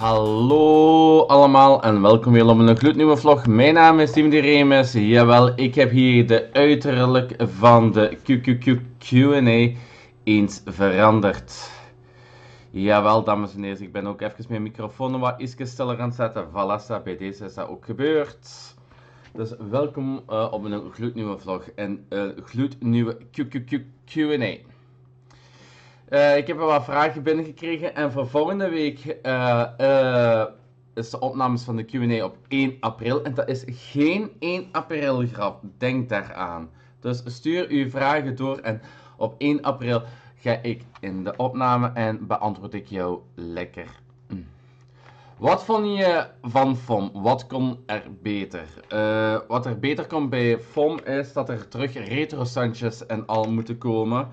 Hallo allemaal en welkom weer op een gloednieuwe vlog. Mijn naam is Steven de Remes. Jawel, ik heb hier de uiterlijk van de QQQ Q&A eens veranderd. Jawel, dames en heren, ik ben ook even mijn microfoon wat iets stiller aan het zetten. Voilà, bij deze is dat ook gebeurd. Dus welkom uh, op een gloednieuwe vlog en een uh, gloednieuwe QQQ Q&A. Uh, ik heb er wat vragen binnengekregen en voor volgende week uh, uh, is de opnames van de Q&A op 1 april. En dat is geen 1 april grap, denk daaraan. Dus stuur uw vragen door en op 1 april ga ik in de opname en beantwoord ik jou lekker. Mm. Wat vond je van FOM? Wat kon er beter? wat er beter komt bij FOM is dat er terug retro-standjes en al moeten komen.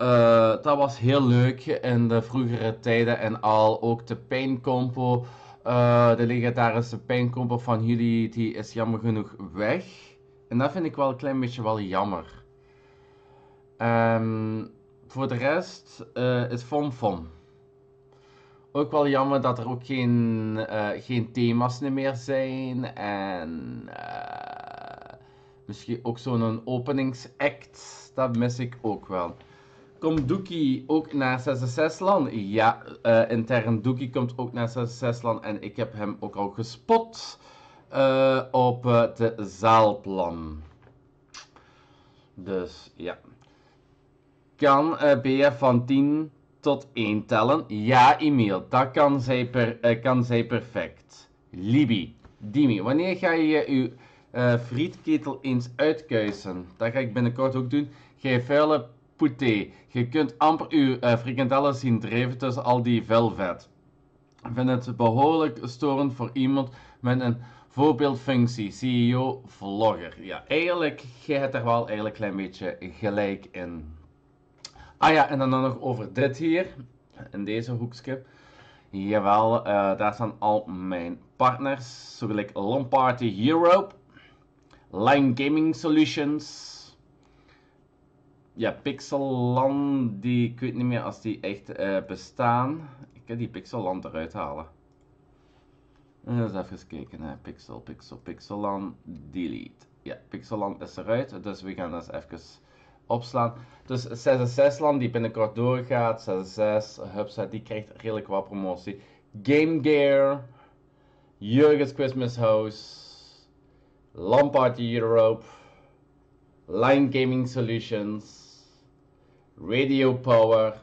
Uh, dat was heel leuk in de vroegere tijden en al. Ook de pijncompo, uh, de legendarische pijncompo van jullie, die is jammer genoeg weg. En dat vind ik wel een klein beetje wel jammer. Um, voor de rest uh, is Fom Fom. Ook wel jammer dat er ook geen, geen thema's meer zijn. En misschien ook zo'n openingsact. Dat mis ik ook wel. Komt Doekie ook naar 66 land? Ja, uh, intern Doekie komt ook naar 66 land en ik heb hem ook al gespot uh, op uh, de zaalplan. Dus ja. Kan BF van 10 tot 1 tellen? Ja, Emiel, dat kan zij, per, kan zij perfect. Libi, Dimi, wanneer ga je je frietketel eens uitkuisen? Dat ga ik binnenkort ook doen. Je vuile Je kunt amper uw uh, zien drijven tussen al die velvet. Ik vind het behoorlijk storend voor iemand met een voorbeeldfunctie, CEO, vlogger. Ja, eigenlijk, je hebt er wel eigenlijk een klein beetje gelijk in. Ah ja, en dan nog over dit hier, in deze hoekje. Jawel, uh, daar staan al mijn partners, zo gelijk Lomparty Europe, Line Gaming Solutions, ja, Pixelland, die, ik weet niet meer als die echt uh, bestaan. Ik kan die Pixelland eruit halen. Eens even kijken, hè. Pixel, Pixel, Pixelland, delete. Ja, Pixelland is eruit, dus we gaan dat even opslaan. Dus 66 land die binnenkort doorgaat, 66, Hubsa, die krijgt redelijk wat promotie. Game Gear, Jurgens Christmas House, Lampard Europe, Line Gaming Solutions, Radio Power,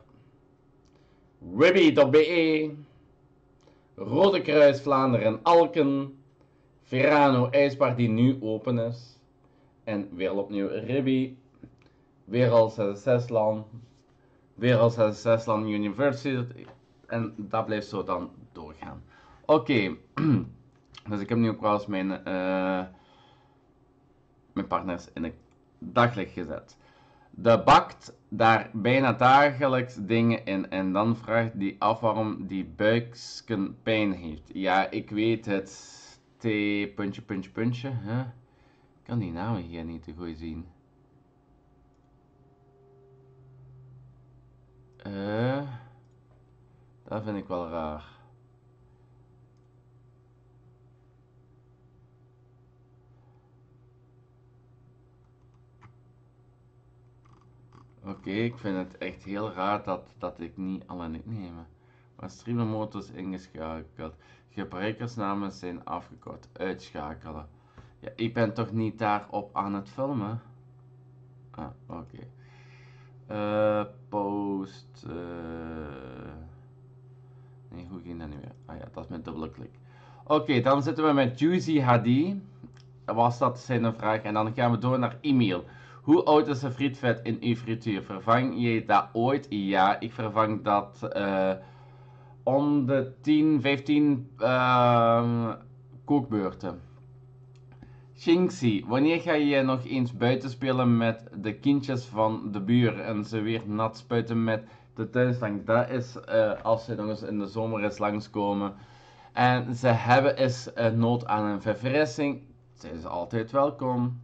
Ribby.be, Rode Kruis Vlaanderen Alken, Verano IJsbar die nu open is, en weer opnieuw Ribby, Wereld 66 Land, Wereld 66 Land University, en dat blijft zo dan doorgaan. Oké, dus ik heb nu ook wel eens mijn, uh, mijn partners in het daglicht gezet. De bakt daar bijna dagelijks dingen in en dan vraagt die af waarom die buiksken pijn heeft. Ja, ik weet het. T puntje puntje puntje. Ik kan die namen hier niet te goed zien. Uh, dat vind ik wel raar. Oké, ik vind het echt heel raar dat, dat ik niet alle nemen. Maar streamermotors ingeschakeld. Gebruikersnamen zijn afgekort. Uitschakelen. Ja, ik ben toch niet daarop aan het filmen? Ah, oké. Uh, post. Uh... Nee, hoe ging dat nu weer? Ah ja, dat is met dubbele klik. Oké, dan zitten we met Juicy HD. Was dat zijn vraag. En dan gaan we door naar e-mail. Hoe oud is een frietvet in uw frituur? Vervang je dat ooit? Ja, ik vervang dat uh, om de 10, 15 uh, kookbeurten. Shinxi, wanneer ga je nog eens buiten spelen met de kindjes van de buur en ze weer nat spuiten met de tuinslang? Dat is uh, als ze nog eens in de zomer eens langskomen. En ze hebben eens nood aan een verfrissing. Zijn ze altijd welkom.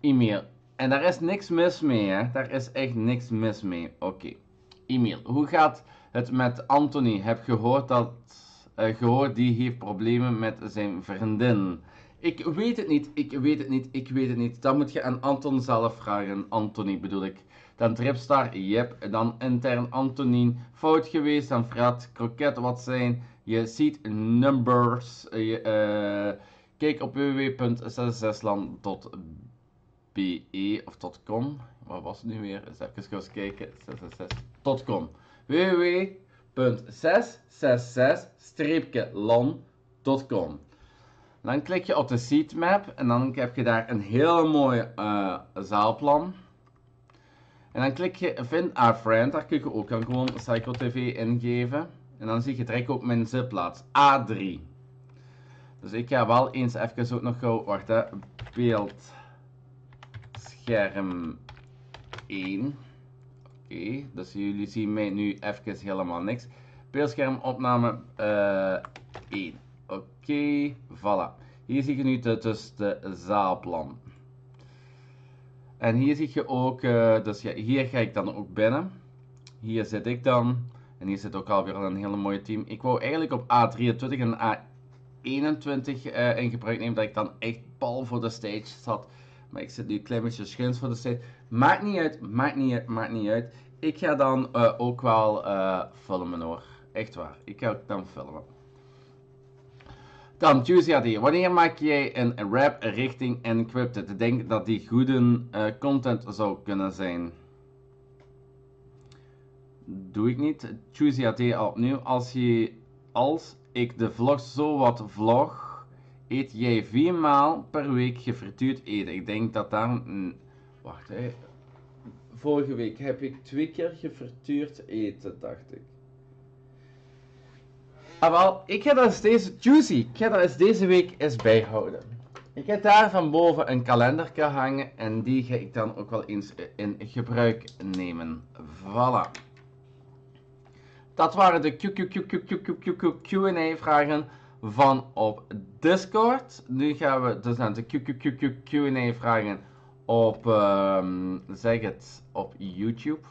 E-mail. En daar is niks mis mee, hè? Daar is echt niks mis mee. Oké. Okay. Hoe gaat het met Anthony? Heb gehoord dat uh, gehoord, die heeft problemen met zijn vriendin. Ik weet het niet, ik weet het niet, ik weet het niet. Dat moet je aan Anton zelf vragen. Anthony bedoel ik. Dan Tripstar, yep. Dan intern Antonien, fout geweest. Dan Fred, kroket, wat zijn je ziet numbers. Uh, kijk op www.66land.be of .com. Wat was het nu weer? Eens even eens kijken. 666.com. www.666-lan.com dan klik je op de seatmap en dan heb je daar een hele mooi uh, zaalplan. En dan klik je Vind a Friend, daar kun je ook dan gewoon Cycle TV ingeven. En dan zie je direct ook mijn zitplaats, A3. Dus ik ga wel eens even ook nog gauw, wacht hè, beeld scherm 1. Oké, dus jullie zien mij nu even helemaal niks. Beeldschermopname uh, 1. Oké, voilà. Hier zie je nu de, dus de zaalplan. En hier zie je ook, uh, dus hier ga ik dan ook binnen. Hier zit ik dan. En hier zit ook alweer een hele mooie team. Ik wou eigenlijk op A23 en A21 uh, in gebruik nemen, dat ik dan echt pal voor de stage zat. Maar ik zit nu een klein beetje voor de stage. Maakt niet uit, maakt niet uit, maakt niet uit. Ik ga dan uh, ook wel uh, filmen hoor. Echt waar, ik ga dan filmen. Dan, Juicy AD. Wanneer maak jij een rap richting Encrypted? Ik denk dat die goede uh, content zou kunnen zijn. Doe ik niet. Juicy AD opnieuw. Als, je, als ik de vlog zo wat vlog, eet jij vier maal per week gefrituurd eten. Ik denk dat daar... Wacht, hè. Vorige week heb ik twee keer gefrituurd eten, dacht ik. Ah wel, ik ga dat eens deze, juicy, ik ga dat eens deze week eens bijhouden. Ik heb daar van boven een kalender hangen en die ga ik dan ook wel eens in gebruik nemen. Voilà. Dat waren de Q&A vragen van op Discord. Nu gaan we dus naar de Q&A vragen op, um, zeg het, op YouTube.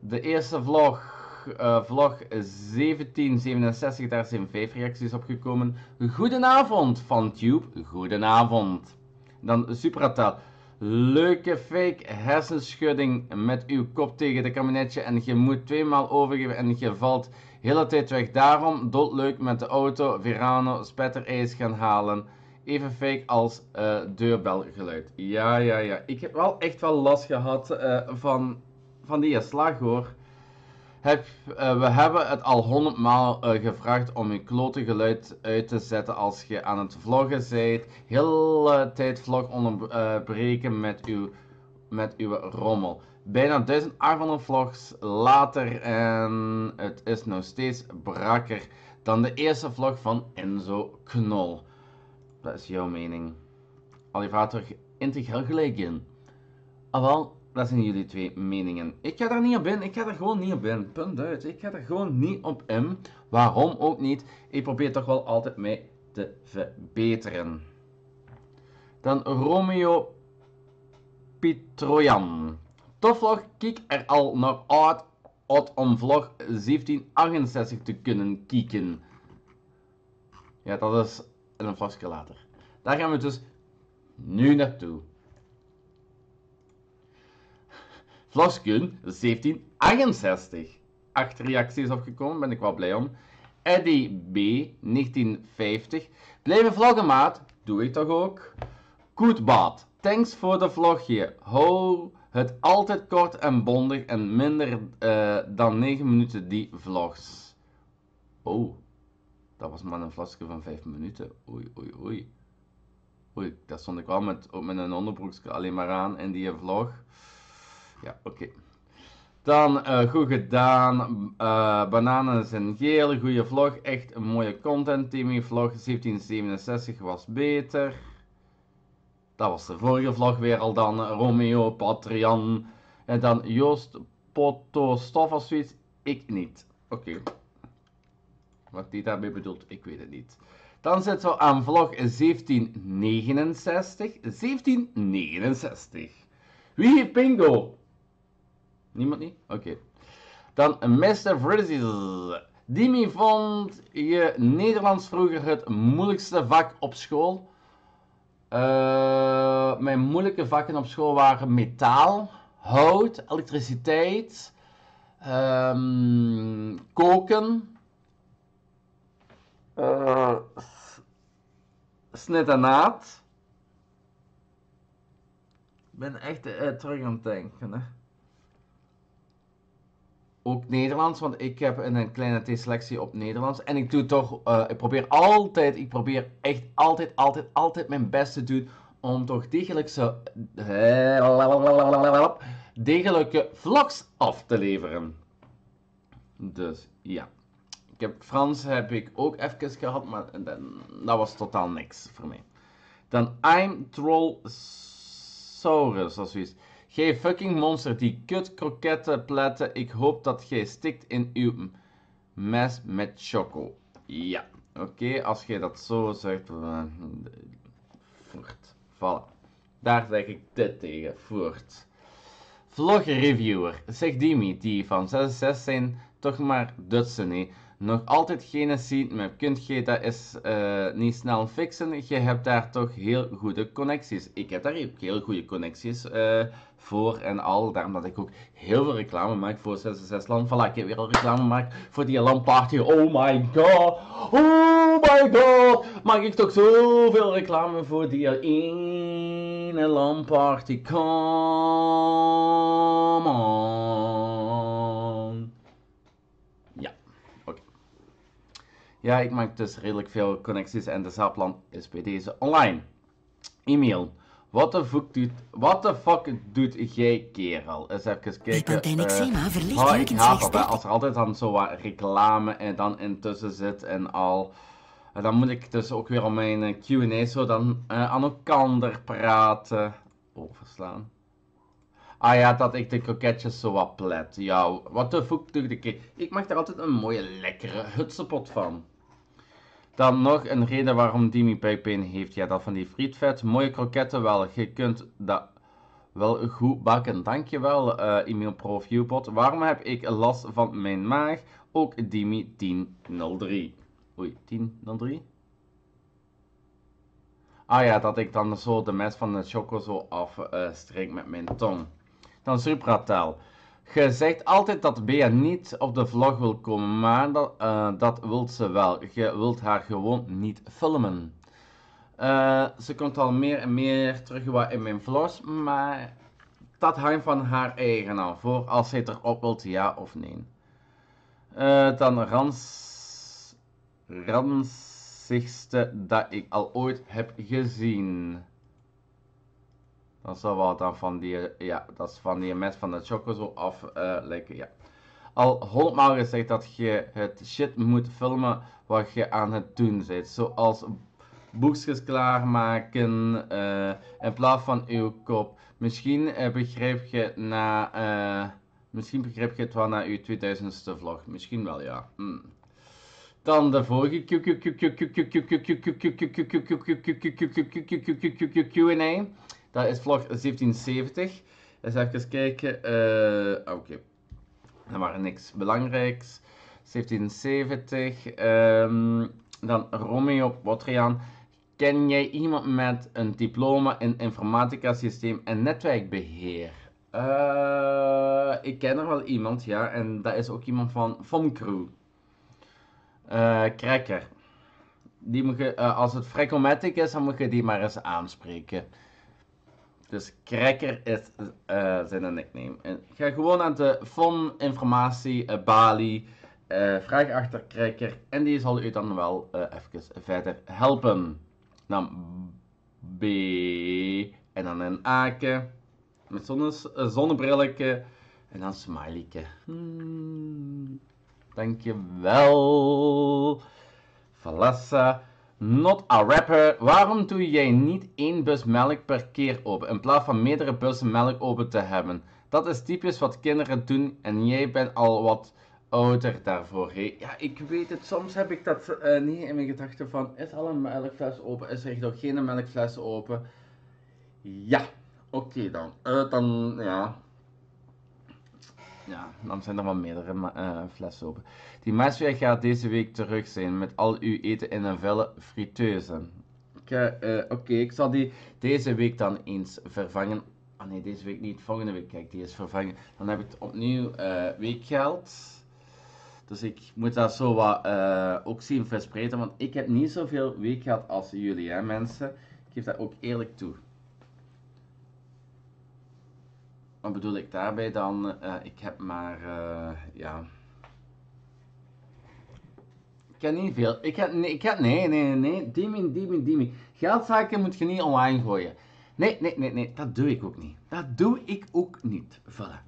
De eerste vlog uh, vlog 1767, daar zijn 5 reacties op gekomen. Goedenavond van Tube, goedenavond. Dan Supratel. Leuke fake hersenschudding met uw kop tegen de kabinetje en je moet tweemaal overgeven en je valt hele tijd weg. Daarom doodleuk met de auto Verano spetterijs gaan halen. Even fake als uh, deurbelgeluid. Ja, ja, ja. Ik heb wel echt wel last gehad uh, van, van die slag hoor. Heb, uh, we hebben het al honderdmaal gevraagd om je klote geluid uit te zetten als je aan het vloggen bent. Hele tijd vlog onderbreken met uw, met uw rommel. Bijna 1800 vlogs later en het is nog steeds brakker dan de eerste vlog van Enzo Knol. Dat is jouw mening. Alivator integraal gelijk in. Ah dat zijn jullie twee meningen. Ik ga daar niet op in. Ik ga er gewoon niet op in. Punt uit. Ik ga er gewoon niet op in. Waarom ook niet? Ik probeer toch wel altijd mij te verbeteren. Dan Romeo Pitrojan. Tof vlog. Kijk er al naar uit om vlog 1768 te kunnen kijken. Ja, dat is een vlogje later. Daar gaan we dus nu naartoe. Vlosken 1768. Acht reacties opgekomen, ben ik wel blij om. Eddie B 1950. Blijven vloggen maat, doe ik toch ook. Koetbad, thanks voor de vlogje. Hou het altijd kort en bondig en minder uh, dan 9 minuten die vlogs. Oh, dat was maar een vlogje van 5 minuten. Oei, oei, oei. Oei, daar stond ik wel met, met een onderbroekje alleen maar aan in die vlog. Ja, oké. Dan uh, goed gedaan. Uh, bananen zijn geel. Goede vlog. Echt een mooie content. Timmy vlog 1767 was beter. Dat was de vorige vlog weer al dan. Romeo, Patreon. En dan Joost Potostof of zoiets. Ik niet. Oké. Wat die daarmee bedoelt, ik weet het niet. Dan zitten we aan vlog 1769. 1769. Wie heeft bingo? Niemand niet? Oké. Dan Mr. Frizzes. Dimi, vond je Nederlands vroeger het moeilijkste vak op school? Uh, mijn moeilijke vakken op school waren metaal, hout, elektriciteit, um, koken, uh, snit en naad. Ik ben echt uh, terug aan het denken. Hè. Ook Nederlands, want ik heb een kleine T-selectie op Nederlands. En ik doe toch, uh, ik probeer altijd, ik probeer echt altijd, altijd, altijd mijn best te doen om toch degelijk zo, degelijke vlogs af te leveren. Dus ja. Ik heb Frans heb ik ook even gehad, maar dat was totaal niks voor mij. Dan I'm Troll Saurus of zoiets. Gij fucking monster, die kut kroketten pletten. Ik hoop dat gij stikt in uw mes met choco. Ja, oké, als jij dat zo zegt. Uh, voort. Voilà. Daar zeg ik dit tegen. Voort. Vlog-reviewer. Zeg Dimi, die van 66 zijn toch maar Dutsen, nee nog altijd geen seat map. Kunt je dat eens uh, niet snel fixen? Je hebt daar toch heel goede connecties. Ik heb daar heel goede connecties uh, voor en al. Daarom dat ik ook heel veel reclame maak voor 66 land. Voilà, ik heb weer al reclame gemaakt voor die LAN-party. Oh my god! Oh my god! Maak ik toch zoveel reclame voor die ene LAN-party. Come on! Ja, ik maak dus redelijk veel connecties en de zaapland is bij deze online. E-mail. Wat de fuck doet, what the fuck doet jij kerel? Eens even kijken. Uh, oh, ik haat dat, als er altijd dan zo wat reclame en dan intussen zit en al. En dan moet ik dus ook weer op mijn eh, Q&A zo dan uh, aan elkaar praten. Overslaan. Ah ja, dat ik de kroketjes zo wat plet. Ja, wat de fuck doe ik? Ik maak er altijd een mooie lekkere hutsepot van. Dan nog een reden waarom Dimi buikpijn heeft. Ja, dat van die frietvet. Mooie kroketten wel. Je kunt dat wel goed bakken. Dankjewel, uh, e-mail pro Viewbot. Waarom heb ik last van mijn maag? Ook Dimi 1003. Oei, 1003? Ah ja, dat ik dan zo de mes van de choco zo afstreek met mijn tong. Dan Supratel. Je zegt altijd dat Bea niet op de vlog wil komen, maar dat, uh, dat wilt ze wel. Je wilt haar gewoon niet filmen. Uh, ze komt al meer en meer terug in mijn vlogs, maar dat hangt van haar eigen af. Voor als ze het erop wilt, ja of nee. Uh, dan rans, ranzigste dat ik al ooit heb gezien. Dat zal wel dan van die, ja, dat is van die mes van de choco zo af uh, lekker, ja. Al honderdmaal gezegd dat je het shit moet filmen wat je aan het doen bent. Zoals boekjes klaarmaken uh, in plaats van uw kop. Misschien uh, begrijp je na, uh, misschien begrijp je het wel na uw 2000ste vlog. Misschien wel, ja. Mm. Dan de vorige Q&A. Dat is vlog 1770. Eens even kijken. Uh, Oké. Okay. Dat waren niks belangrijks. 1770. Um, dan Romeo Botrian. Ken jij iemand met een diploma in informatica systeem en netwerkbeheer? Uh, ik ken er wel iemand, ja. En dat is ook iemand van Fomcrew. Uh, Cracker. Die moet je, als het Frecomatic is, dan moet je die maar eens aanspreken. Dus Cracker is uh, zijn nickname. En ga gewoon aan de FON informatie uh, Bali. Uh, vraag achter Cracker. En die zal u dan wel even verder helpen. Dan B. En dan een Ake. Met zo'n zonnebrilletje. En dan smileyke. Hmm. Dankjewel. Valassa. Not a rapper. Waarom doe jij niet één bus melk per keer open, in plaats van meerdere bussen melk open te hebben? Dat is typisch wat kinderen doen en jij bent al wat ouder daarvoor. Ja, ik weet het. Soms heb ik dat uh, niet in mijn gedachten van, is al een melkfles open? Is er nog geen melkfles open? Ja, oké dan. Uh, dan, ja. Ja, dan zijn er wel meerdere uh, flessen open. Die mesweer gaat deze week terug zijn met al uw eten in een velle friteuse. Uh, Oké, ik zal die deze week dan eens vervangen. Ah nee, deze week niet. Volgende week, kijk, die is vervangen. Dan heb ik opnieuw uh, weekgeld. Dus ik moet dat zo wat ook zien verspreiden. Want ik heb niet zoveel weekgeld als jullie, hè mensen. Ik geef dat ook eerlijk toe. Wat bedoel ik daarbij dan? Uh, ik heb maar, uh, ja... Ik heb niet veel. Ik heb, nee, ik heb, nee, nee, nee. Dimi, Dimi, Dimi. Geldzaken moet je niet online gooien. Nee, nee, nee, nee. Dat doe ik ook niet. Dat doe ik ook niet. Voilà.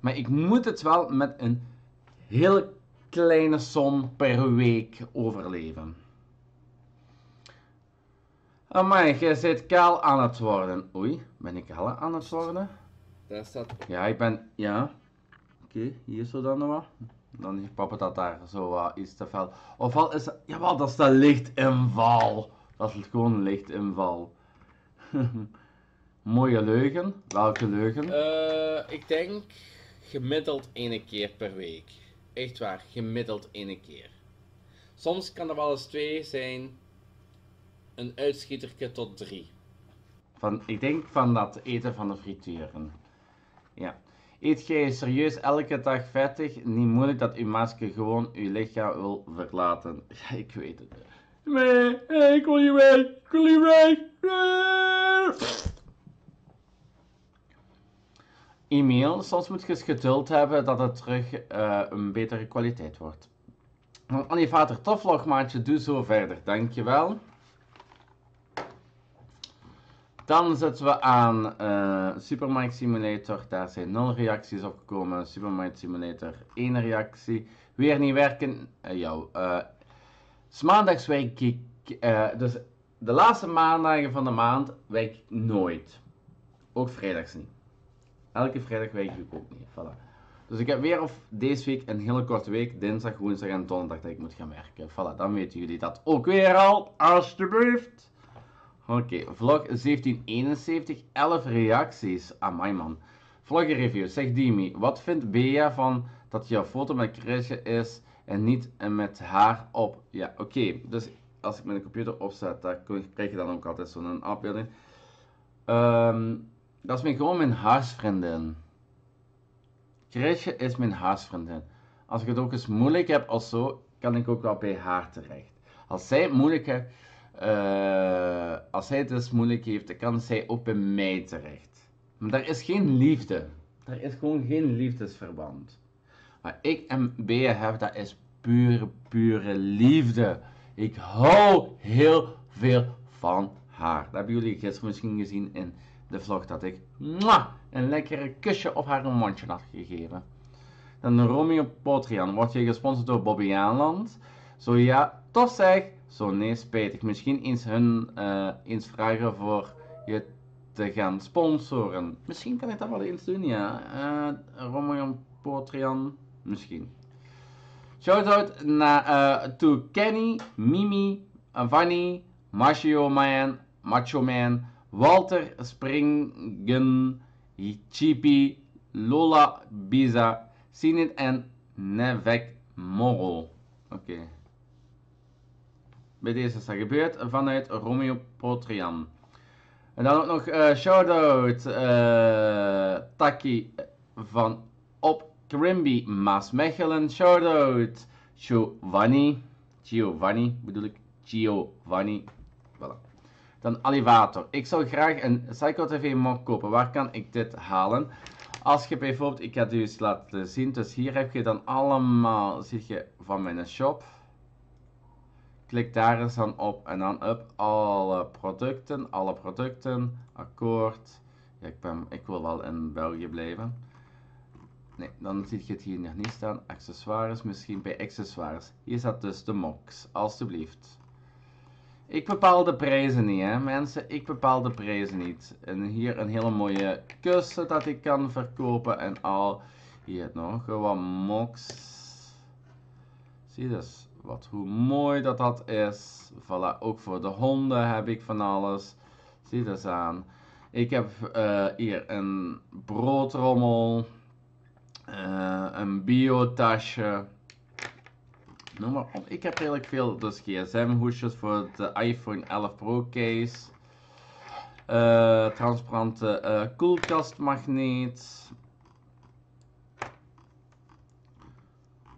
Maar ik moet het wel met een heel kleine som per week overleven. Amai, jij zit kaal aan het worden. Oei, ben ik kaal aan het worden? Daar staat... Ja, ik ben... Ja. Oké, okay, hier zo dan nog wat. Dan papa dat daar zo wat iets te fel. Ofwel is het... Jawel, dat is de lichtinval. Dat is gewoon lichtinval. Mooie leugen. Welke leugen? Uh, ik denk gemiddeld één keer per week. Echt waar, gemiddeld één keer. Soms kan er wel eens twee zijn. Een uitschieterke tot drie. Van, ik denk van dat eten van de frituren. Ja. Eet jij serieus elke dag vettig? Niet moeilijk dat uw masker gewoon uw lichaam wil verlaten. Ja, ik weet het. Nee, ik wil je weg. Ik wil je weg. E-mail. Soms moet je geduld hebben dat het terug uh, een betere kwaliteit wordt. Animator, tof vlogmaatje. Doe zo verder. Dankjewel. Dan zetten we aan uh, Supermarkt Simulator. Daar zijn 0 reacties op gekomen. Supermarkt Simulator 1 reactie. Weer niet werken. Uh, jou. Uh, maandags werk ik. dus de laatste maandagen van de maand werk ik nooit. Ook vrijdags niet. Elke vrijdag werk ik ook niet. Voilà. Dus ik heb weer of deze week een hele korte week. Dinsdag, woensdag en donderdag dat ik moet gaan werken. Voilà, dan weten jullie dat ook weer al. Alsjeblieft. Oké, vlog 1771, 11 reacties. Amai man. Vlogger review, zeg Dimi, wat vindt Bea van dat jouw foto met Chrisje is en niet met haar op? Ja, oké, dus als ik mijn computer opzet, daar krijg je dan ook altijd zo'n afbeelding. Um, dat is mijn, gewoon mijn huisvriendin. Chrisje is mijn huisvriendin. Als ik het ook eens moeilijk heb of zo, kan ik ook wel bij haar terecht. Als zij het moeilijk heeft, uh, als hij het dus moeilijk heeft, dan kan zij ook bij mij terecht. Maar daar is geen liefde. Er is gewoon geen liefdesverband. Maar ik en Bea hebben, dat is pure, pure liefde. Ik hou heel veel van haar. Dat hebben jullie gisteren misschien gezien in de vlog dat ik een lekkere kusje op haar mondje had gegeven. Dan Romeo Potrian. Word je gesponsord door Bobby Aanland? Zo ja, tof zeg. Zo nee, spijtig. Misschien eens hun uh, eens vragen voor je te gaan sponsoren. Misschien kan ik dat wel eens doen, ja. Uh, Romeo Potrian. Misschien. Shoutout naar uh, to Kenny, Mimi, Vanny, Macho Man, Macho Man. Walter Springen, Chipi, Lola Biza, Sinit en Nevek Moro. Oké. Bij deze is dat gebeurd vanuit Romeo Potrian. En dan ook nog uh, shout-out uh, Taki van op Crimby Maasmechelen. Shout-out Giovanni. Giovanni bedoel ik. Giovanni. Voilà. Dan Alivator. Ik zou graag een Psycho TV mod kopen. Waar kan ik dit halen? Als je bijvoorbeeld, ik ga het u eens laten zien. Dus hier heb je dan allemaal, zie je van mijn shop. Klik daar eens dan op en dan op alle producten, alle producten, akkoord. Ja, ik, ben, ik wil wel in België blijven. Nee, dan zie je het hier nog niet staan. Accessoires, misschien bij accessoires. Hier staat dus de MOX, alstublieft. Ik bepaal de prijzen niet, hè mensen. Ik bepaal de prijzen niet. En hier een hele mooie kussen dat ik kan verkopen en al. Hier nog gewoon mox. Zie dus wat hoe mooi dat dat is. Voilà, ook voor de honden heb ik van alles. Zie dus aan. Ik heb uh, hier een broodrommel. Eh, een biotasje. Noem maar op. Ik heb redelijk veel dus gsm-hoesjes voor de iPhone 11 Pro case. Eh, transparante eh, koelkastmagneet.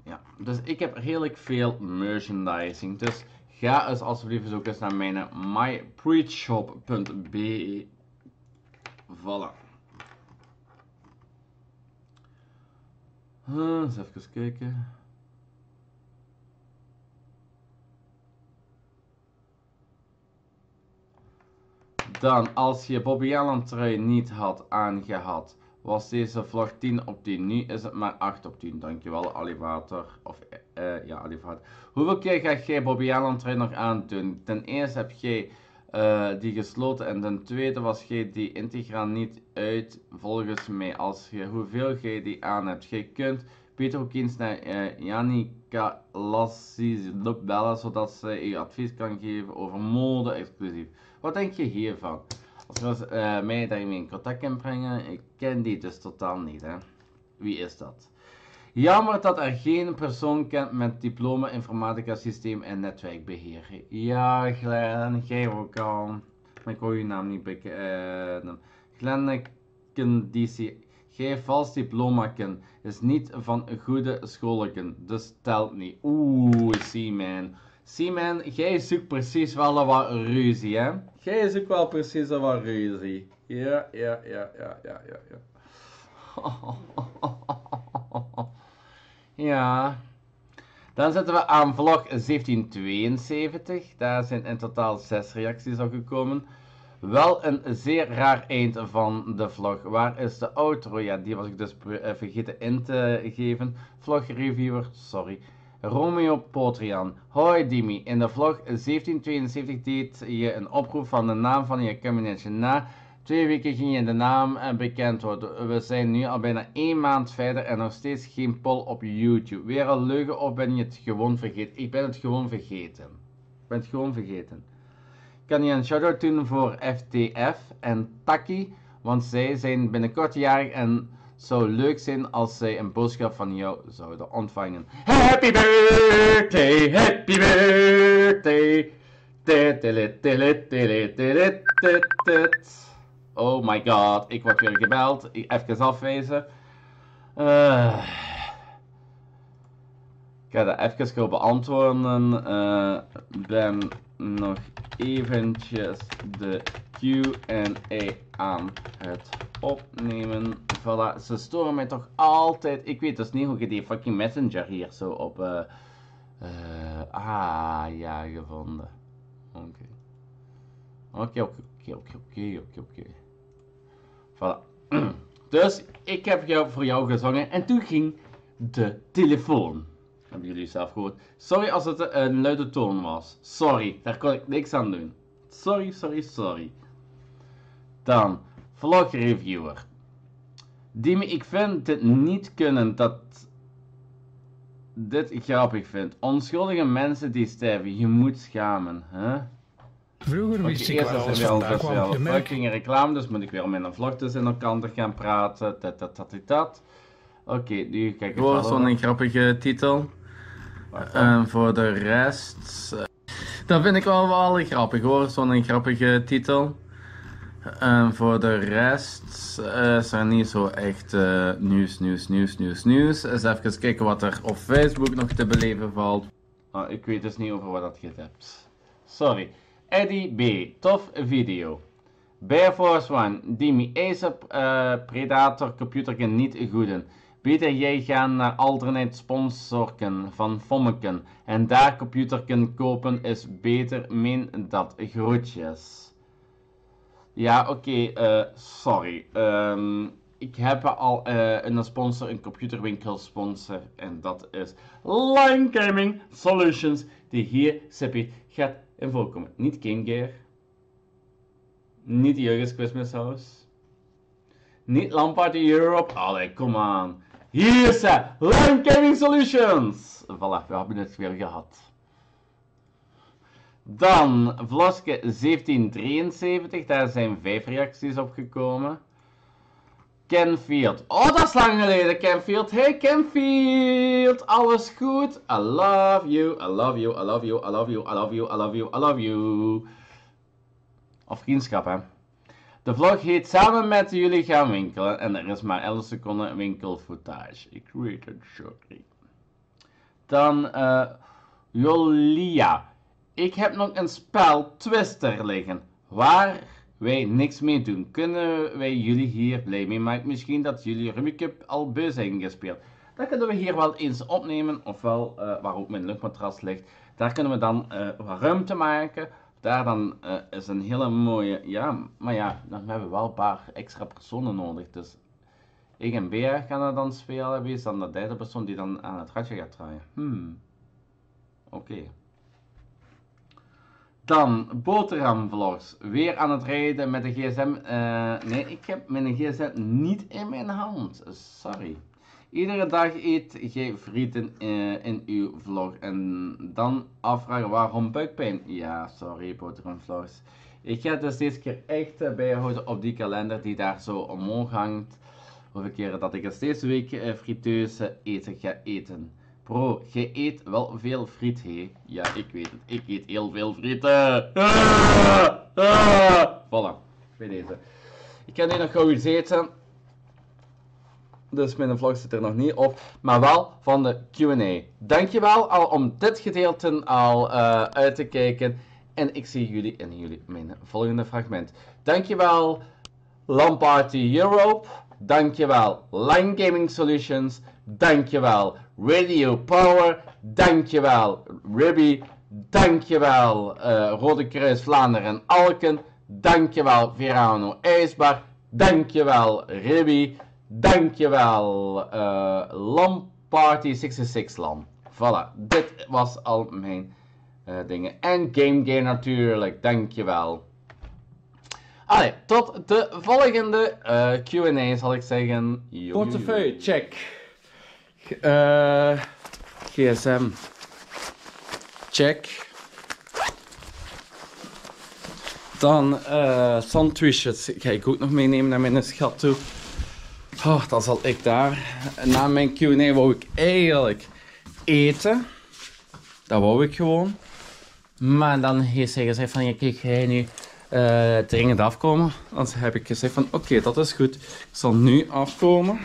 Ja, dus ik heb redelijk veel merchandising. Dus ga eens alsjeblieft ook eens naar mijn mypreachshop.be. Huh, eens even kijken. Dan, als je Bobby Allen trui niet had aangehad, was deze vlog 10 op 10. Nu is het maar 8 op 10. Dankjewel, Alivator. Of, uh, ja, Alivator. Hoeveel keer ga jij Bobby Allen trui nog aandoen? Ten eerste heb jij uh, die gesloten en ten tweede was jij die integraal niet uit, volgens mij. Als je, hoeveel jij die aan hebt. Jij kunt Peter eens naar uh, Janika Lassie bellen, zodat ze je advies kan geven over mode exclusief. Wat denk je hiervan? Als je uh, mij daarmee in contact kan brengen, ik ken die dus totaal niet. Hè? Wie is dat? Jammer dat er geen persoon kent met diploma informatica systeem en netwerkbeheer. Ja, Glenn, jij ook al. Maar ik hoor je naam niet bekijken. Uh, Glenn DC. Gij vals diploma is niet van goede scholen, dus telt niet. Oeh, Seaman. Seaman, jij zoekt precies wel wat ruzie, hè? Jij zoekt wel precies wat ruzie. Ja, ja, ja, ja, ja, ja, ja. ja. Dan zitten we aan vlog 1772. Daar zijn in totaal 6 reacties op gekomen. Wel een zeer raar eind van de vlog. Waar is de outro? Ja, die was ik dus eh, vergeten in te geven. Vlog reviewer, sorry. Romeo Potrian. Hoi Dimi, in de vlog 1772 deed je een oproep van de naam van je kabinetje. Na twee weken ging je de naam eh, bekend worden. We zijn nu al bijna één maand verder en nog steeds geen poll op YouTube. Weer een leugen of ben je het gewoon vergeten? Ik ben het gewoon vergeten. Ik ben het gewoon vergeten kan je een shout-out doen voor FTF en Taki, want zij zijn binnenkort jarig en zou leuk zijn als zij een boodschap van jou zouden ontvangen. Happy birthday, happy birthday. Oh my god, ik word weer gebeld. Even afwezen. Uh, ik ga dat even gaan beantwoorden. Uh, ben nog eventjes de Q&A aan het opnemen. Voilà, ze storen mij toch altijd. Ik weet dus niet hoe je die fucking messenger hier zo op... Uh, ah, ja, gevonden. Oké. Oké, oké, oké, oké, oké, oké. Voilà. Dus, ik heb jou voor jou gezongen en toen ging de telefoon. Hebben jullie zelf gehoord. Sorry als het een luide toon was. Sorry, daar kon ik niks aan doen. Sorry, sorry, sorry. Dan, vlog reviewer. Dimi, ik vind dit niet kunnen dat dit grappig vindt. Onschuldige mensen die sterven, je moet schamen. Hè? Vroeger wist ik wel eens vandaag kwam fucking reclame, dus moet ik weer met een vlog tussen elkaar gaan praten. Dat, dat, dat, dat. Oké, nu kijk ik Gewoon zo'n grappige titel. En voor de rest... Uh, dat vind ik wel wel grappig hoor, zo'n grappige titel. En voor de rest uh, is er niet zo echt uh, nieuws, nieuws, nieuws, nieuws, nieuws. Eens even kijken wat er op Facebook nog te beleven valt. Oh, ik weet dus niet over wat dat je hebt. Sorry. Eddie B. Tof video. Bear Force One. Dimi Ace uh, Predator computer niet goeden. Beter jij gaan naar alternate sponsorken van Fommeken en daar computerken kopen is beter, meen dat. Groetjes. Ja, oké, eh, sorry. Um, ik heb al uh, een sponsor, een computerwinkel sponsor. En dat is Line Gaming Solutions. Die hier, Sippy, gaat in voorkomen. Niet Game Gear. Niet Jurgens Christmas House. Niet Lampard Europe. Allee, kom aan. Hier is ze, Line Gaming Solutions. Voilà, we hebben het weer gehad. Dan Vloske 1773, daar zijn vijf reacties op gekomen. Kenfield. Oh, dat is lang geleden, Kenfield. Hey, Kenfield. Alles goed? I love you, I love you, I love you, I love you, I love you, I love you, I love you. Of vriendschap, hè. De vlog heet Samen met jullie gaan winkelen en er is maar 11 seconden winkelfootage. Ik weet het, sorry. Dan, eh, Jolia. Ik heb nog een spel Twister liggen. Waar wij niks mee doen. Kunnen wij jullie hier blij mee maken? Misschien dat jullie Rummy Cup al beu zijn gespeeld. Dat kunnen we hier wel eens opnemen. Ofwel, uh, waar ook mijn luchtmatras ligt. Daar kunnen we dan uh, wat ruimte maken. Daar dan uh, is een hele mooie... Ja, maar ja, dan hebben we wel een paar extra personen nodig. Dus ik en Bea gaan dan spelen. Wie is dan de derde persoon die dan aan het ratje gaat draaien? Hmm. Oké. Okay. Dan boterhamvlogs. Weer aan het rijden met de gsm. Uh, nee, ik heb mijn gsm niet in mijn hand. Sorry. Iedere dag eet jij frieten uh, in uw vlog. En dan afvragen waarom buikpijn. Ja, sorry boterhamvlogs. Ik ga dus deze keer echt uh, bijhouden op die kalender die daar zo omhoog hangt. Hoeveel keren dat ik dus deze week uh, friteuse eten ga eten. Bro, je eet wel veel friet, hé. Ja, ik weet het. Ik eet heel veel frieten. Ah, ah. Voilà, deze. Ik ga nu nog gauw iets eten. Dus mijn vlog zit er nog niet op. Maar wel van de Q&A. Dankjewel al om dit gedeelte al uh, uit te kijken. En ik zie jullie in jullie mijn volgende fragment. Dankjewel Lamparty Europe. Dankjewel Line Gaming Solutions. Dankjewel Radio Power. Dankjewel Ribby. Dankjewel uh, Rode Kruis Vlaanderen en Alken. Dankjewel Verano IJsbar. Dankjewel Ribby. Dankjewel uh, Lam Party 66 Lam. Voilà, dit was al mijn uh, dingen. En Game Game natuurlijk, dankjewel. Allee, tot de volgende uh, Q&A zal ik zeggen. Portefeuille, check. Uh, GSM, check. Dan uh, sandwiches ga ik ook nog meenemen naar mijn schat toe. Oh, dan zal ik daar. Na mijn Q&A wou ik eigenlijk eten. Dat wou ik gewoon. Maar dan heeft zij gezegd van, kijk, ga je nu uh, dringend afkomen? Dan heb ik gezegd van, oké, dat is goed. Ik zal nu afkomen.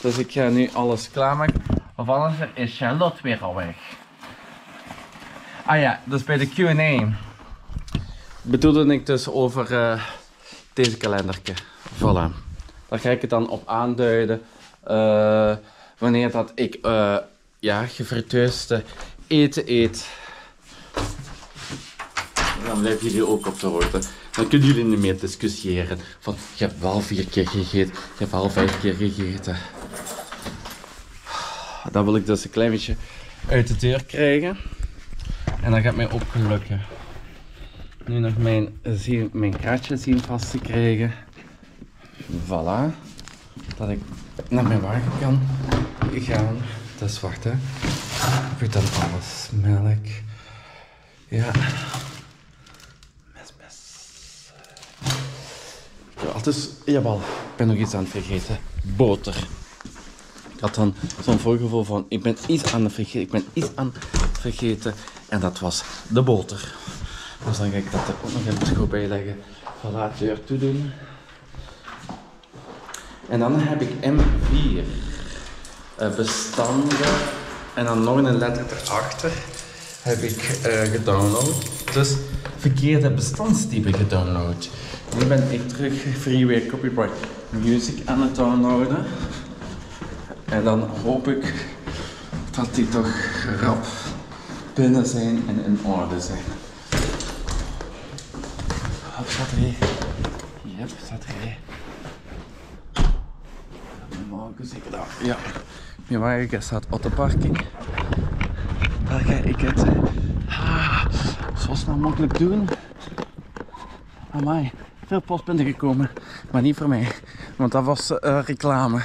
Dus ik ga nu alles klaarmaken. Of anders is Charlotte weer al weg. Ah ja, dus bij de Q&A bedoelde ik dus over uh, deze kalenderke. Voilà. Daar ga ik het dan op aanduiden. Uh, wanneer dat ik uh, ja, eten eet. Dan blijven jullie ook op de hoogte. Dan kunnen jullie niet meer discussiëren. Van, je hebt wel vier keer gegeten. Je hebt wel vijf keer gegeten. Dat wil ik dus een klein beetje uit de deur krijgen. En dan gaat mij ook gelukken. Nu nog mijn, mijn kaartje zien vast te krijgen. Voilà. Dat ik naar mijn wagen kan gaan. Dat is wacht hè. Ik dan alles. Melk. Ja. Mes, mes. Ja, dus, jawel. Ik ben nog iets aan het vergeten. Boter. Ik had dan zo'n voorgevoel van, ik ben iets aan het vergeten. Ik ben iets aan het vergeten. En dat was de boter. Dus dan ga ik dat er ook nog even goed bij leggen. Voilà, deur toe doen. En dan heb ik M4 uh, bestanden en dan nog een letter erachter heb ik uh, gedownload. Dus verkeerde bestandstype gedownload. Nu ben ik terug freeware copyright music aan het downloaden. En dan hoop ik dat die toch rap binnen zijn en in orde zijn. Wat staat er? Yep, staat er zeker daar. Ja. Mijn wagen staat op de parking. Daar ga ik het ah, zo snel mogelijk doen. Amai, veel postpunten gekomen. Maar niet voor mij. Want dat was uh, reclame.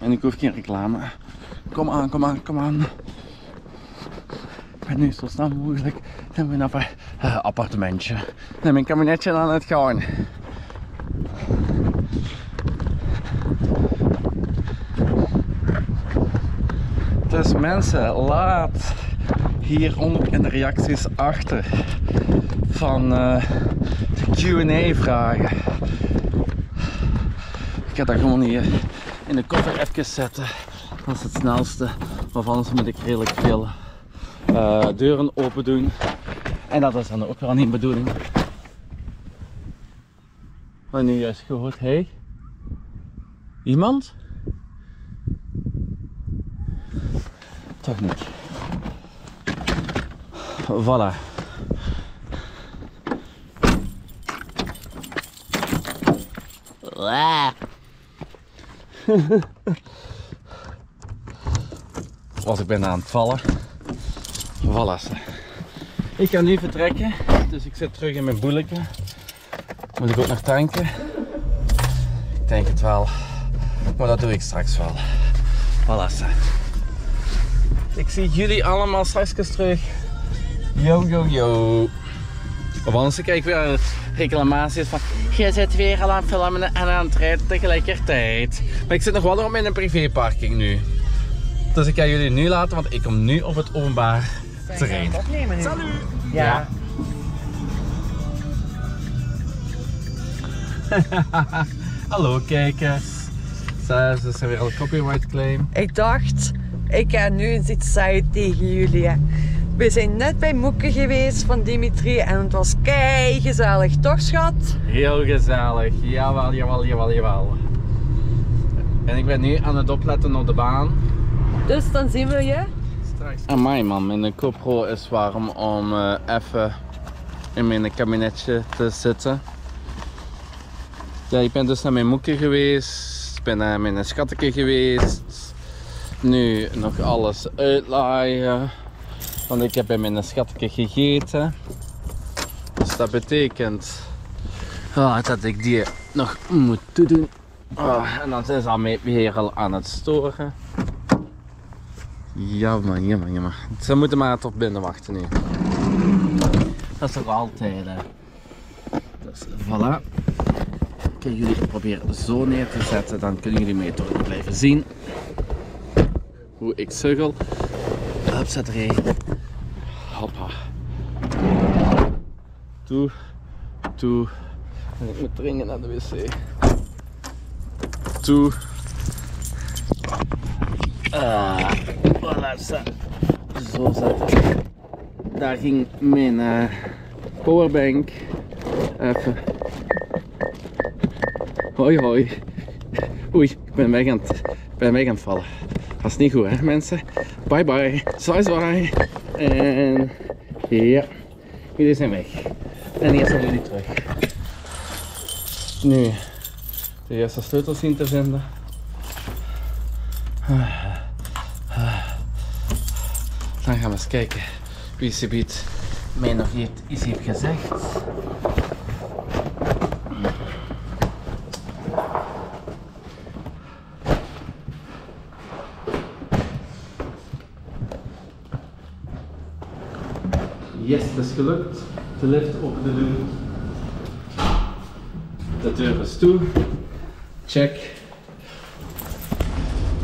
En ik hoef geen reclame. Kom aan, kom aan, kom aan. Ik ben nu zo snel mogelijk in mijn uh, appartementje. En mijn kabinetje aan het gaan. Dus mensen, laat hieronder in de reacties achter van uh, de Q&A vragen. Ik ga dat gewoon hier in de koffer even zetten. Dat is het snelste. Of anders moet ik redelijk veel uh, deuren open doen. En dat is dan ook wel niet de bedoeling. Wat nu juist gehoord? Hey? Iemand? Toch niet. Voilà. Was ik ben aan het vallen. Voilà. Ik ga nu vertrekken, dus ik zit terug in mijn boeletje. Moet ik ook nog tanken? Ik denk het wel, maar dat doe ik straks wel. Voilà. Ik zie jullie allemaal straks terug. Yo, yo, yo. Of anders krijg ik weer reclamaties van je zit weer al aan het filmen en aan het rijden tegelijkertijd. Maar ik zit nog wel op in een privéparking nu. Dus ik ga jullie nu laten, want ik kom nu op het openbaar terrein. Salut! Ja. Hallo kijkers. Ze zijn weer al copyright claim. Ik dacht, ik ga nu eens iets zeggen tegen jullie. We zijn net bij Moeke geweest van Dimitri en het was kei gezellig, toch schat? Heel gezellig, jawel, jawel, jawel, jawel. En ik ben nu aan het opletten op de baan. Dus dan zien we je straks. Amai man, mijn GoPro is warm om uh, even in mijn kabinetje te zitten. Ja, ik ben dus naar mijn moeke geweest, ik ben naar mijn schatteke geweest. Nu nog alles uitlaaien. Want ik heb bij mijn schatje gegeten. Dus dat betekent oh, dat ik die nog moet doen. Oh, en dan zijn ze al weer al aan het storen. Jammer, jammer, jammer. Ze moeten maar tot binnen wachten nu. Dat is toch altijd hè. Dus voilà. Ik jullie proberen zo neer te zetten, dan kunnen jullie mee toch blijven zien hoe ik suggel. Upzet er Hoppa. Toe, toe. En ik moet dringen naar de wc. Toe. Ah, voilà, zo zetten. Daar ging mijn uh, powerbank. Even. Hoi hoi. Oei, ik ben weg aan het, ben weg aan het vallen. Dat is niet goed hè mensen. Bye bye. Zwaai zwaai. En ja, jullie zijn weg. En hier zijn jullie terug. Nu, de eerste sleutels zien te vinden. Dan gaan we eens kijken wie ze biedt mij nog iets heeft gezegd. Yes, het is gelukt. De lift open te doen. De deur is toe. Check.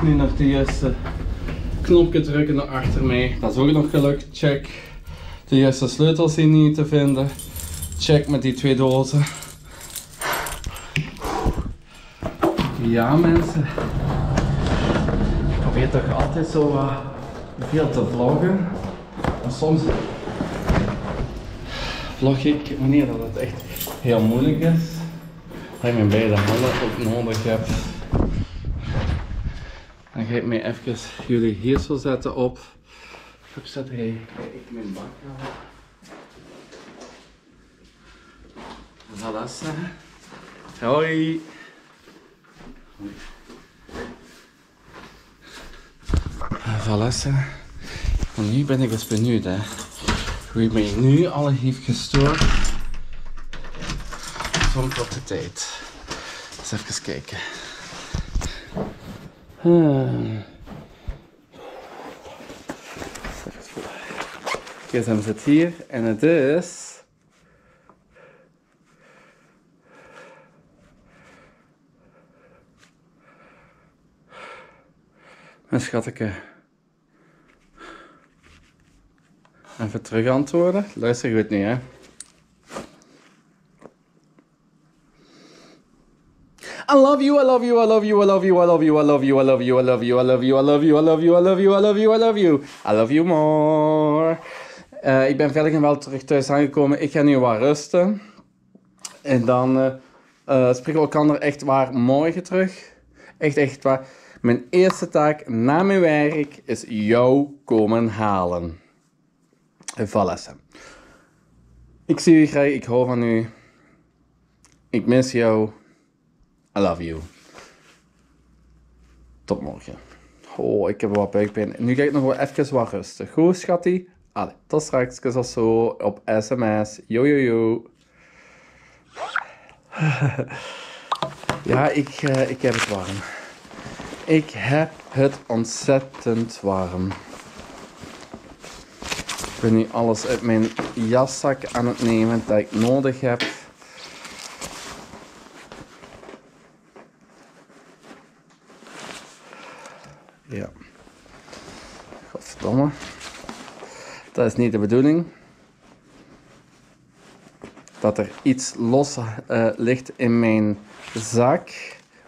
Nu nog de juiste knopje drukken naar achter mij. Dat is ook nog gelukt. Check. De juiste sleutels zijn niet te vinden. Check met die twee dozen. Ja mensen. Ik probeer toch altijd zo veel te vloggen. Maar soms vlog ik wanneer dat het echt heel moeilijk is. Dat ik mijn beide handen ook nodig heb. Dan ga ik mij even jullie hier zo zetten op. Ik zet hij ik mijn bak halen. Voilà. Hoi. Voilà. Nu ben ik eens benieuwd hè wie mij nu al heeft gestoord. Zo'n korte tijd. Eens even kijken. Hmm. GSM zit hier en het is... Mijn schatteke. Even terug antwoorden. Luister goed nu, hè. I love you, I love you, I love you, I love you, I love you, I love you, I love you, I love you, I love you, I love you, I love you, I love you, I love you, I love you, I love you more. Uh, ik ben veilig en wel terug thuis aangekomen. Ik ga nu wat rusten. En dan uh, uh, spreken we elkaar echt waar morgen terug. Echt, echt waar. Mijn eerste taak na mijn werk is jou komen halen. Voilà. Ik zie u graag, ik hou van u. Ik mis jou. I love you. Tot morgen. Oh, ik heb wat buikpijn. Nu ga ik nog wel even wat rusten. Goed, schattie? Allee, tot straks of zo op sms. Yo, yo, yo. ja, ik, uh, ik heb het warm. Ik heb het ontzettend warm. Ik ben nu alles uit mijn jaszak aan het nemen dat ik nodig heb. Ja. Godverdomme. Dat is niet de bedoeling. Dat er iets los uh, ligt in mijn zak.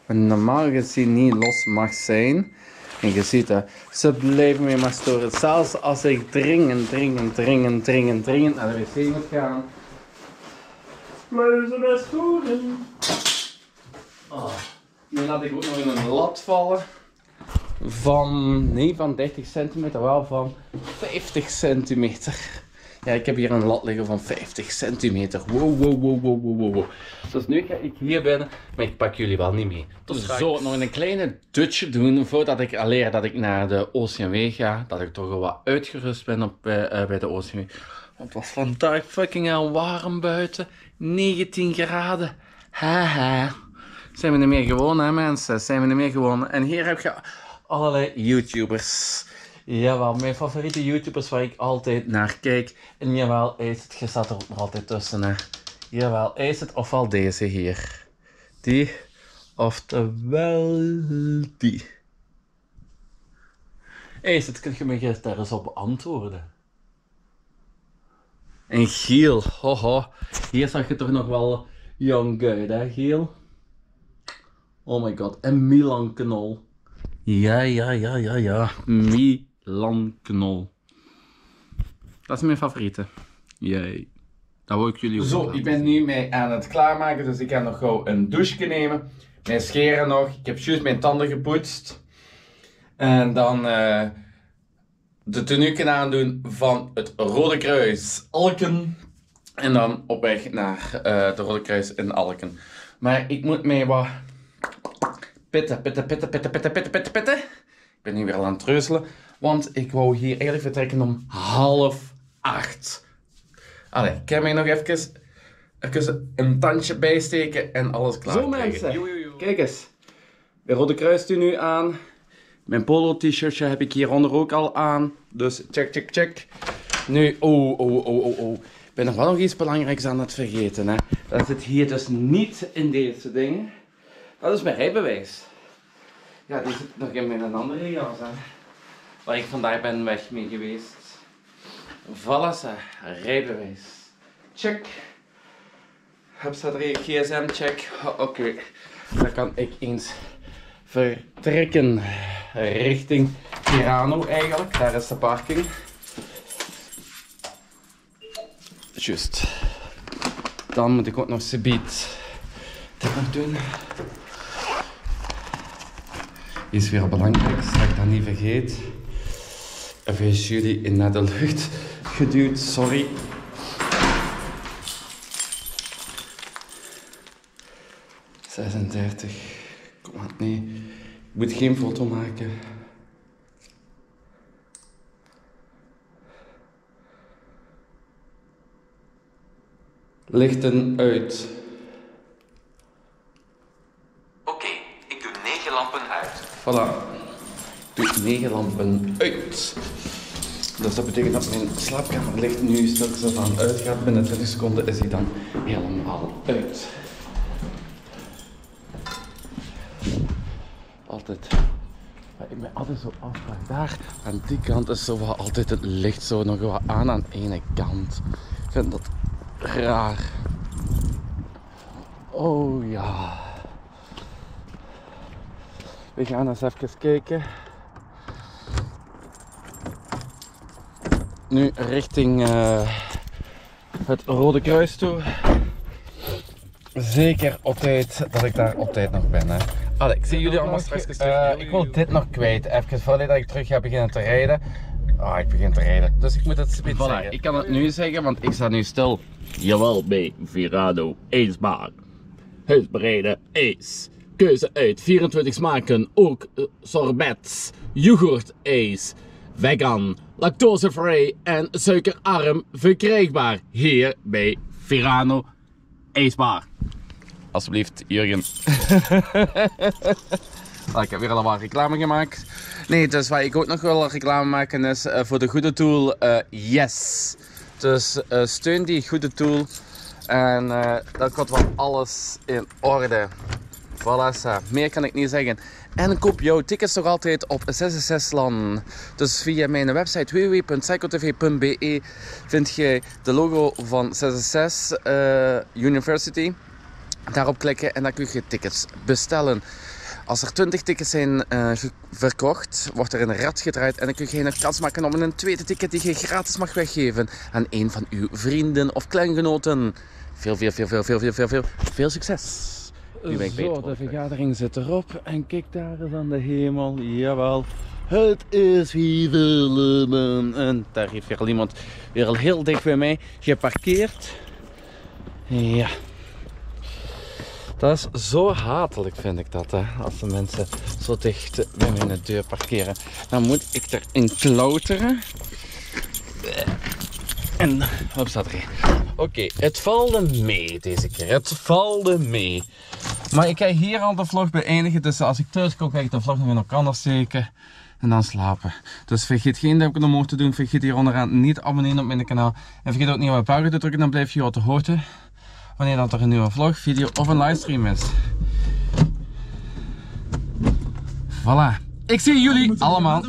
Wat normaal gezien niet los mag zijn. En je ziet. Ze blijven me maar storen. Zelfs als ik dringend, dringend, dringend, dringend, dringend naar de wc moet gaan. Blijven ze. Oh. Nu laat ik ook nog in een lat vallen van, nee, van 30 centimeter, wel van 50 centimeter. Ja, ik heb hier een lat liggen van 50 centimeter. Wow, wow, wow, wow, wow, wow. Dus nu ga ik hier binnen, maar ik pak jullie wel niet mee. Dus zo, nog een kleine dutje doen voordat ik leer dat ik naar de OCMW ga. Dat ik toch wel wat uitgerust ben op, uh, bij de OCMW. Want het was vandaag fucking hell warm buiten. 19 graden. Haha. Zijn we niet meer gewoon, hè mensen? Zijn we niet meer gewoon. En hier heb je allerlei YouTubers. Jawel, mijn favoriete YouTubers waar ik altijd naar kijk. En jawel, het, je staat er ook nog altijd tussen. Hè. Jawel, het ofwel deze hier. Die, oftewel die. Het, kun je me daar eens op antwoorden? En Giel, hoho. Hier zag je toch nog wel Young Guy, hè Giel? Oh my god, en Milan Knol. Ja, ja, ja, ja, ja. Milan Knol. Dat is mijn favoriete. Jee. Dat wil ik jullie ook Zo, ik ben nu mee aan het klaarmaken, dus ik ga nog gauw een douche nemen. Mijn scheren nog. Ik heb juist mijn tanden gepoetst. En dan uh, de tenuken aandoen van het Rode Kruis Alken. En dan op weg naar uh, de Rode Kruis in Alken. Maar ik moet mij wat pitten, pitten, pitten, pitten, pitten, pitten, pitten, pitten. Ik ben nu weer al aan het treuzelen, want ik wou hier eigenlijk vertrekken om half acht. Allee, ik kan mij nog even, even een tandje bijsteken en alles klaar Zo mensen, kijk eens. De Rode Kruis doet nu aan. Mijn polo t-shirtje heb ik hieronder ook al aan. Dus check, check, check. Nu, oh, oh, oh, oh, oh. Ik ben nog wel nog iets belangrijks aan het vergeten. Hè. Dat zit hier dus niet in deze dingen. Dat is mijn rijbewijs. Ja, die zit nog in mijn andere jas. Hè. Waar ik vandaag ben weg mee geweest. Ze. rijbewijs. Check. Heb staat er gsm check. Oké. Dan kan ik eens vertrekken richting Tirano eigenlijk. Daar is de parking. Just. Dan moet ik ook nog subiet dit doen is weer belangrijk, dat ik dat niet vergeet. Even jullie in naar de lucht geduwd, sorry. ...36. Kom maar, nee. Ik moet geen foto maken. Lichten uit. Voilà. Doe negen lampen uit. Dus dat betekent dat mijn slaapkamerlicht nu stilletjes aan uitgaat. Binnen 20 seconden is hij dan helemaal uit. Altijd ik ben altijd zo afvraag. Daar aan die kant is zo wat altijd het licht zo nog wat aan aan de ene kant. Ik vind dat raar. Oh ja. We gaan eens even kijken. Nu richting uh, het Rode Kruis toe. Zeker op tijd dat ik daar op tijd nog ben. Hè. Allee, ik zie jullie allemaal straks uh, Ik wil dit nog kwijt. Even voordat ik terug ga beginnen te rijden. Ah, oh, ik begin te rijden. Dus ik moet het spits voilà, zeggen. Ik kan het nu zeggen, want ik sta nu stil. Jawel, bij Virado Eetbaar. Huisbereiden ijs. Keuze uit 24 smaken, ook uh, sorbets, yoghurt ijs, vegan, lactosevrij en suikerarm verkrijgbaar hier bij Virano Ijsbaar. Alsjeblieft, Jurgen. ah, ik heb weer allemaal reclame gemaakt. Nee, dus wat ik ook nog wil reclame maken is uh, voor de goede tool uh, Yes. Dus uh, steun die goede tool en dan komt wel alles in orde. Voilà, meer kan ik niet zeggen. En koop jouw tickets nog altijd op 66 landen. Dus via mijn website www.psychotv.be vind je de logo van 66 uh, University. Daarop klikken en dan kun je tickets bestellen. Als er 20 tickets zijn uh, verkocht, wordt er een rat gedraaid en dan kun je een kans maken om een tweede ticket die je gratis mag weggeven aan een van uw vrienden of kleingenoten. Veel, veel, veel, veel, veel, veel, veel, veel, veel succes! Zo, de vergadering zit erop en kijk daar eens aan de hemel. Jawel, het is Wievelmen. En daar heeft weer al iemand weer al heel dicht bij mij geparkeerd. Ja. Dat is zo hatelijk vind ik dat, hè. als de mensen zo dicht bij mijn deur parkeren. Dan moet ik erin klauteren. En, wat staat er? Oké, het valde mee deze keer. Het valde mee. Maar ik ga hier al de vlog beëindigen. Dus als ik thuis kom, ga ik de vlog nog in elkaar steken. En dan slapen. Dus vergeet geen duimpje omhoog te doen. Vergeet hier onderaan niet te abonneren op mijn kanaal. En vergeet ook niet op pauze te drukken. Dan blijf je op de hoogte. Wanneer dat er een nieuwe vlog, video of een livestream is. Voilà. Ik zie jullie allemaal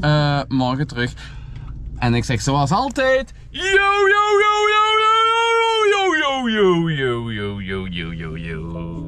uh, morgen terug. En ik zeg zoals altijd, yo yo yo yo yo yo yo yo yo yo yo yo yo yo.